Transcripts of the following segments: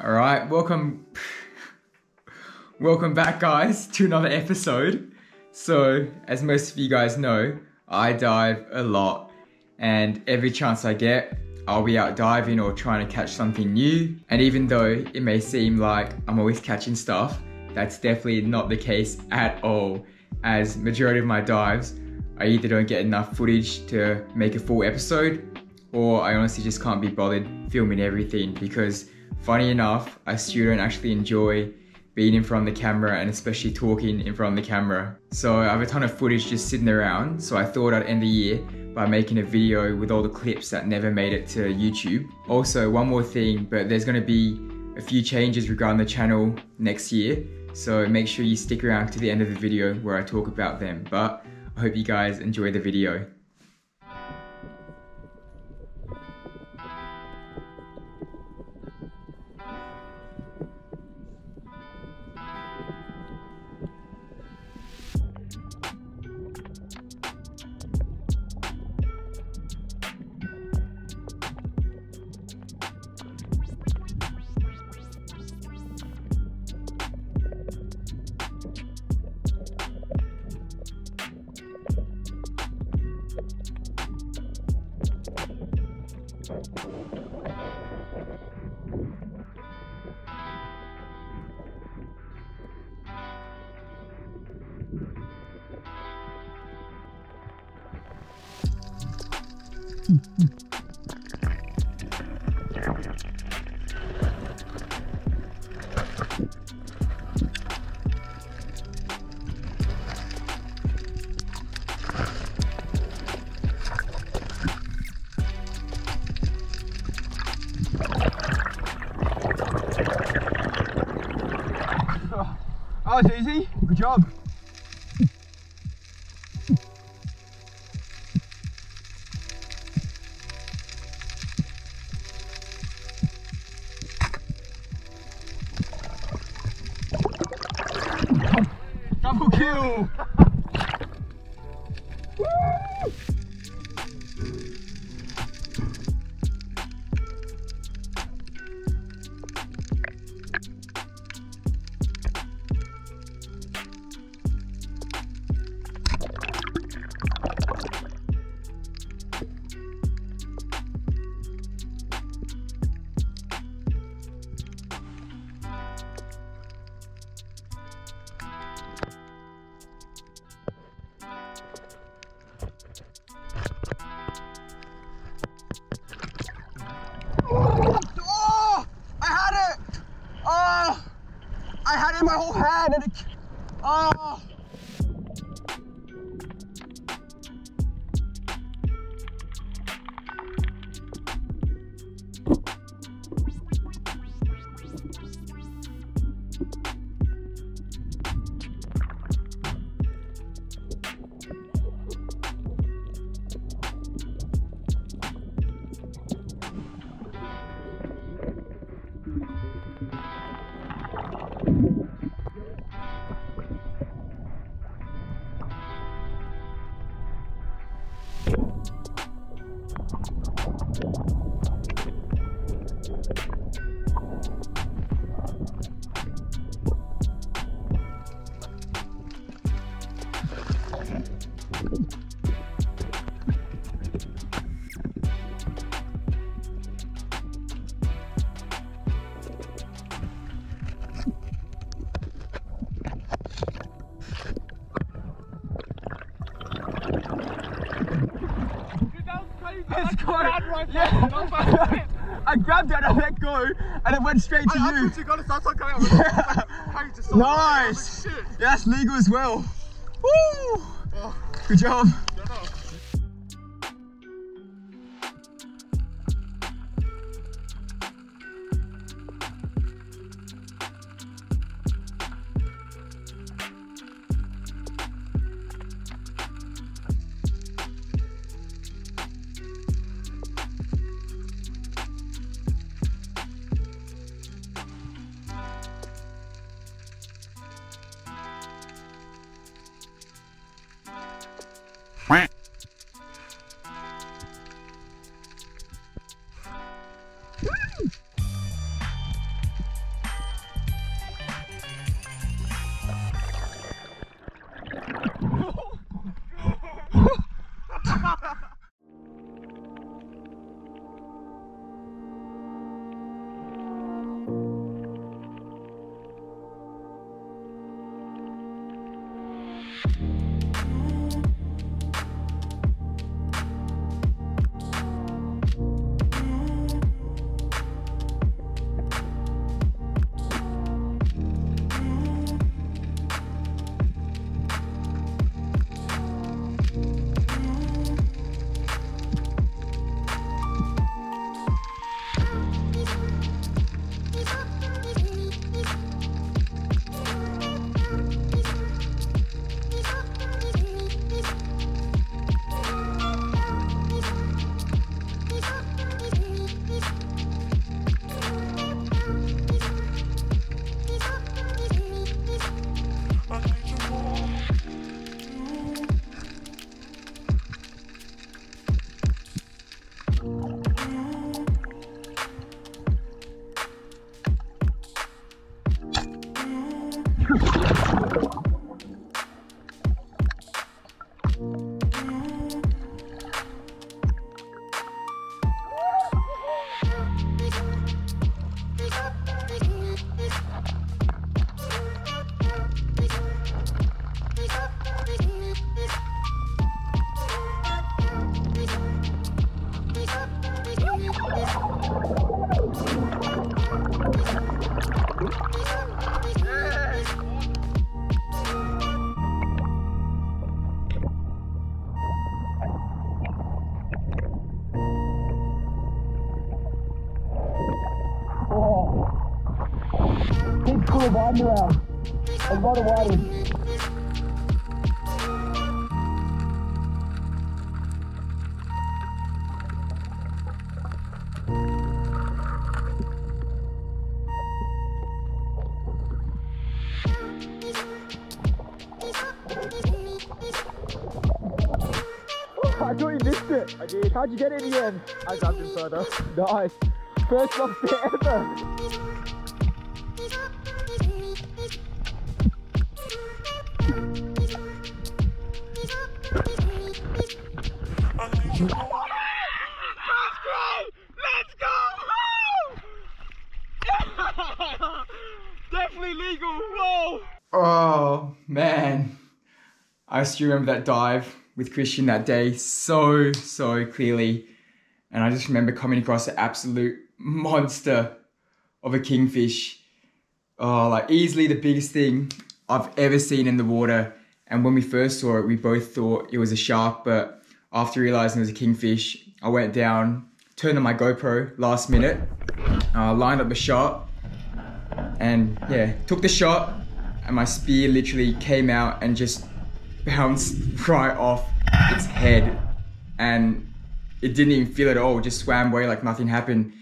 All right, welcome, welcome back, guys, to another episode. So, as most of you guys know, I dive a lot, and every chance I get, I'll be out diving or trying to catch something new. And even though it may seem like I'm always catching stuff, that's definitely not the case at all. As majority of my dives, I either don't get enough footage to make a full episode, or I honestly just can't be bothered filming everything because funny enough, I still don't actually enjoy being in front of the camera and especially talking in front of the camera. So I have a ton of footage just sitting around, so I thought I'd end the year by making a video with all the clips that never made it to YouTube. Also, one more thing, but there's gonna be a few changes regarding the channel next year, so make sure you stick around to the end of the video where I talk about them. But I hope you guys enjoy the video. Oh, it's easy. Good job. Double Let's go. Yeah. I grabbed it and I let go and it went straight to I, you. I you got to start coming out. Yeah. How you just started? I was Nice. like. Yeah, that's legal as well. Woo! Good job. Yeah, no. of widening around. There's a lot of widening. I thought you missed it. I did. How'd you get it in the end? I grabbed him further. Nice. First lobster ever. Let's go! Definitely legal. Whoa! Oh man, I still remember that dive with Christian that day so so clearly, and I just remember coming across an absolute monster of a kingfish. Oh, like easily the biggest thing I've ever seen in the water. And when we first saw it, we both thought it was a shark, but after realizing it was a kingfish, I went down, turned on my GoPro last minute, uh, lined up the shot, and yeah, took the shot, and my spear literally came out and just bounced right off its head, and it didn't even feel it at all. It Just swam away like nothing happened,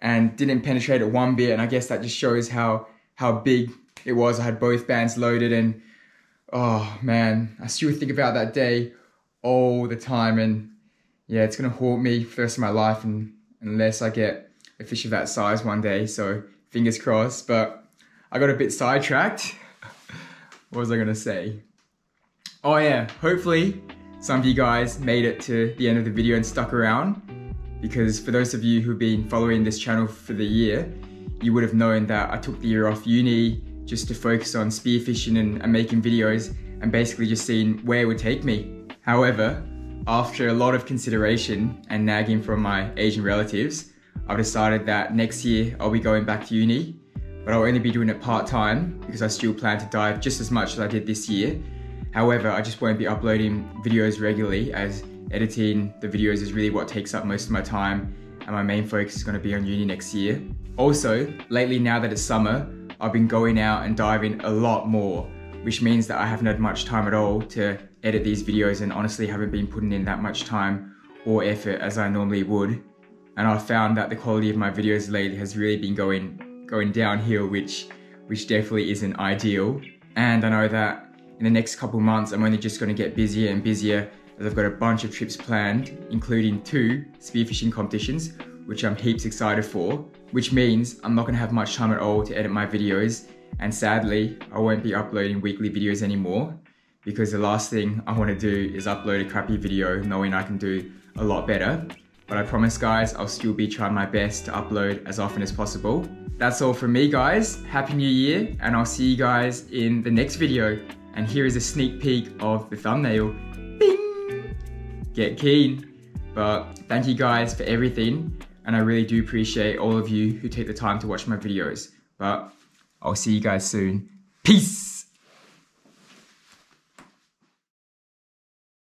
and didn't penetrate it one bit. And I guess that just shows how how big it was. I had both bands loaded, and oh man, I still think about that day all the time, and yeah, it's gonna haunt me for the rest of my life, and unless I get a fish of that size one day. So fingers crossed. But I got a bit sidetracked. what was I gonna say? Oh yeah, hopefully some of you guys made it to the end of the video and stuck around. Because for those of you who've been following this channel for the year, you would have known that I took the year off uni just to focus on spearfishing and, and making videos and basically just seeing where it would take me. However, after a lot of consideration and nagging from my Asian relatives, I've decided that next year I'll be going back to uni, but I'll only be doing it part time because I still plan to dive just as much as I did this year. However, I just won't be uploading videos regularly as editing the videos is really what takes up most of my time and my main focus is going to be on uni next year. Also, lately now that it's summer, I've been going out and diving a lot more, which means that I haven't had much time at all to edit these videos and honestly haven't been putting in that much time or effort as I normally would. And I've found that the quality of my videos lately has really been going going downhill, which which definitely isn't ideal. And I know that in the next couple months I'm only just going to get busier and busier as I've got a bunch of trips planned, including two spearfishing competitions, which I'm heaps excited for, which means I'm not going to have much time at all to edit my videos. And sadly, I won't be uploading weekly videos anymore because the last thing I want to do is upload a crappy video knowing I can do a lot better. But I promise guys, I'll still be trying my best to upload as often as possible. That's all from me guys. Happy New Year and I'll see you guys in the next video. And here is a sneak peek of the thumbnail. Bing! Get keen. But thank you guys for everything. And I really do appreciate all of you who take the time to watch my videos. But I'll see you guys soon. Peace!